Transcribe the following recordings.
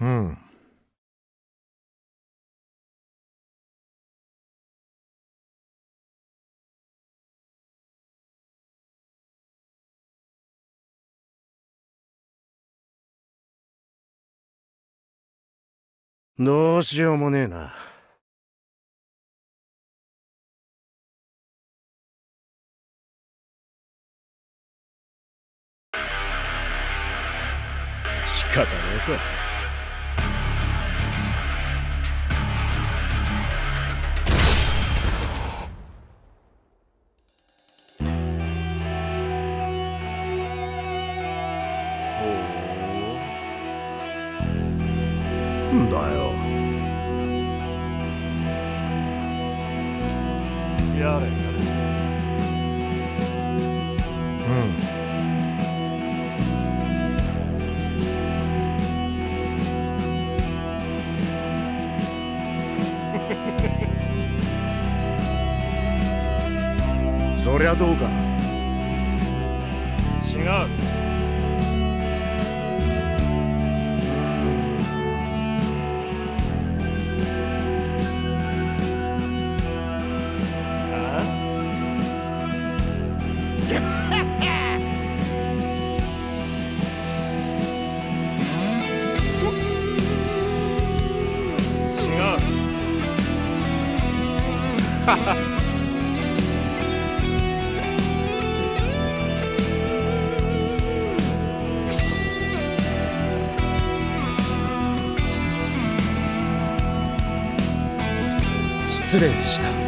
うんどうしようもねえな。仕方ねえさ。そりゃどうか違う。失礼した。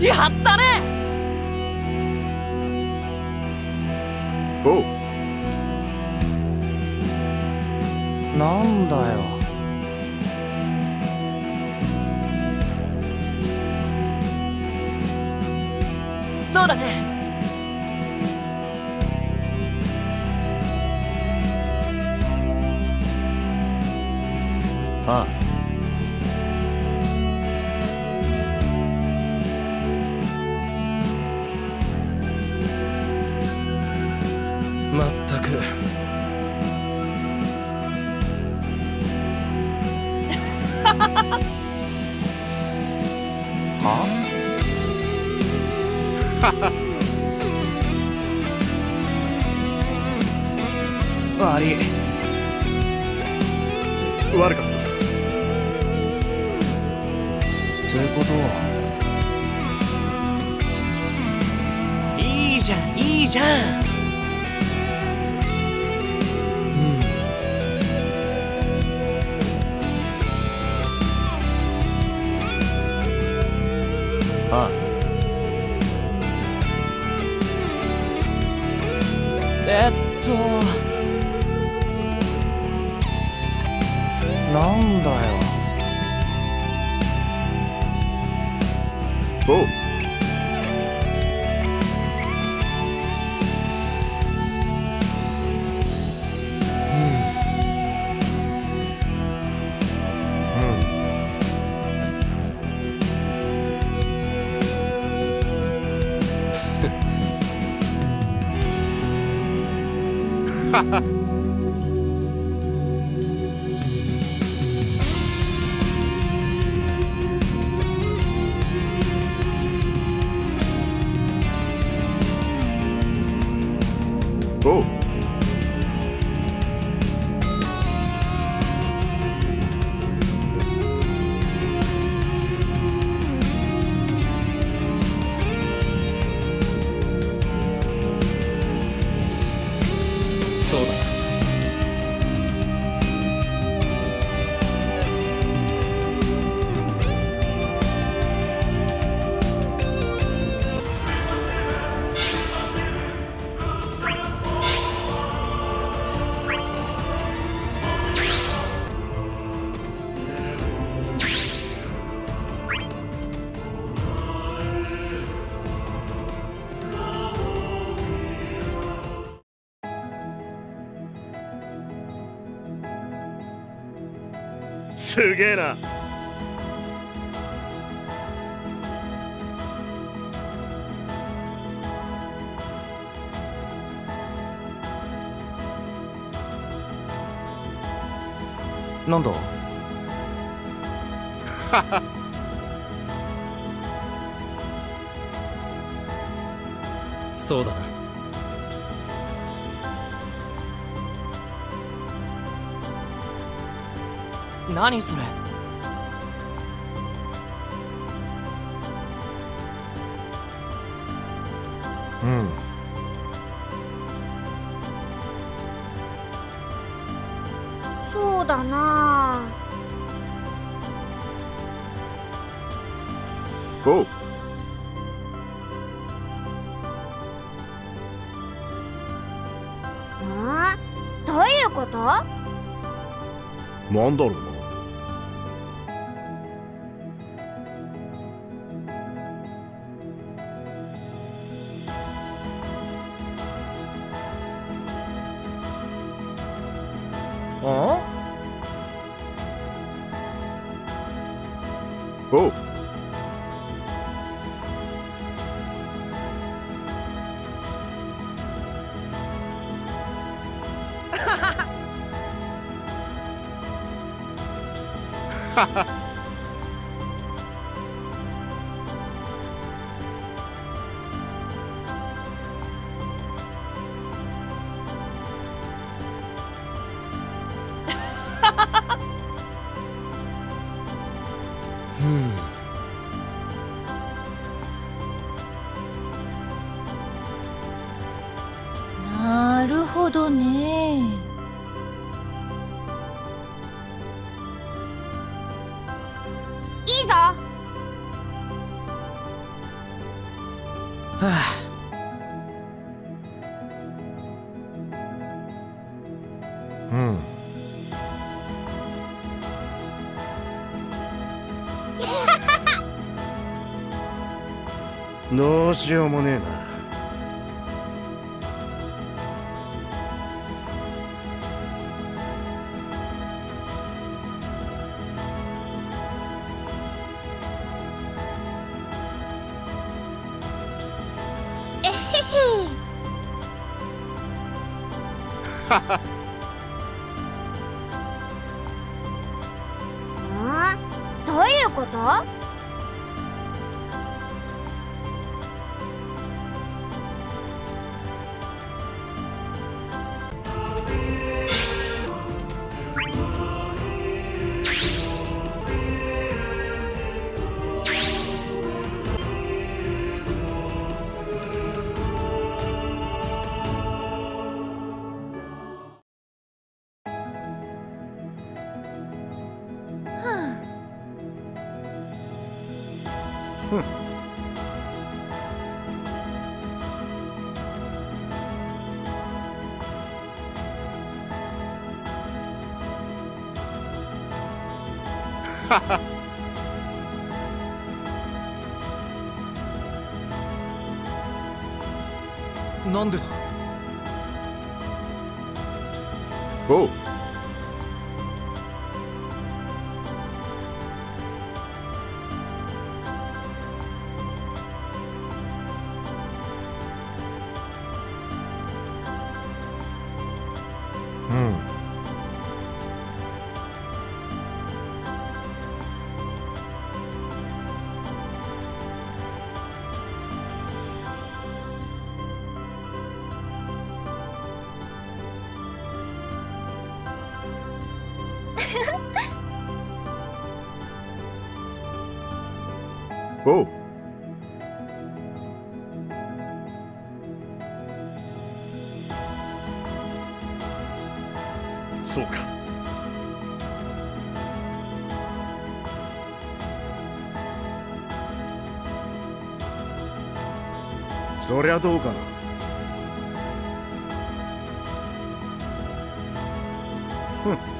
やったね！おう。なんだよ。そうだね あお うすげえな。なんだ？そうだな何それ？うん。そうだな。おう。あどういうこと？なんだろうなあおうううん。どうしようもねえな。あ こと？なんでだ？おうおうそうか。そりゃどうかな。ふん。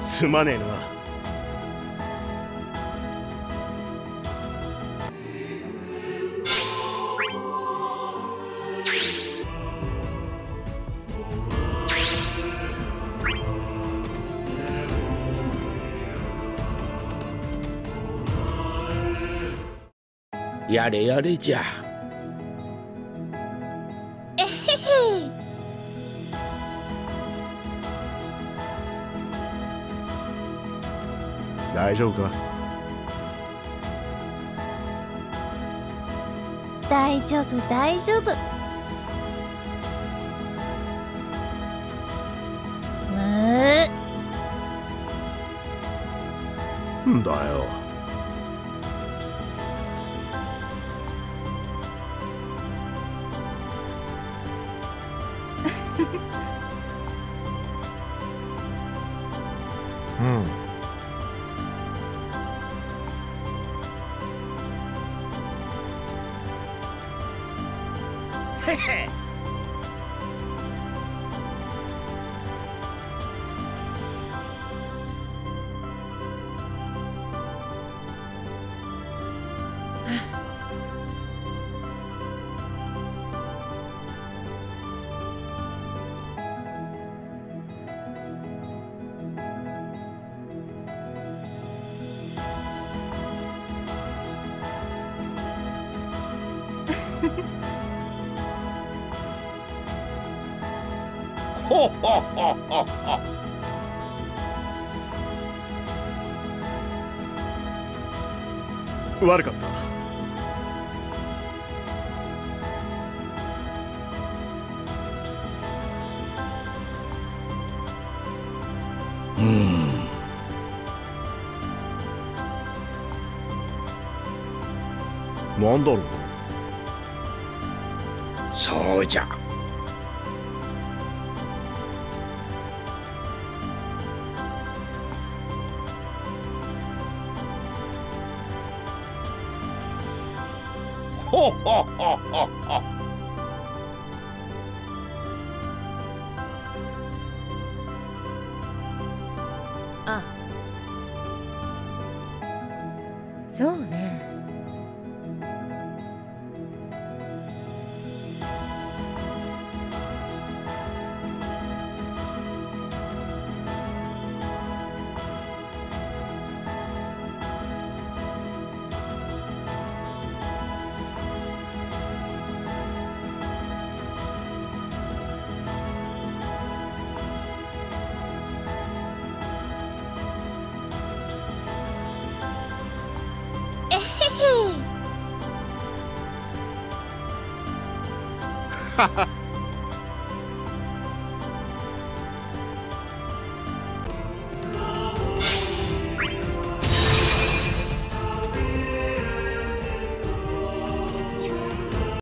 すまねえな。やれやれじゃ。大丈夫か？大丈夫大丈夫。むんだよ。うんほっほっほっほっほ悪かった。うん。なんだろうそうじゃほほほっほっほあそうね。ha ha!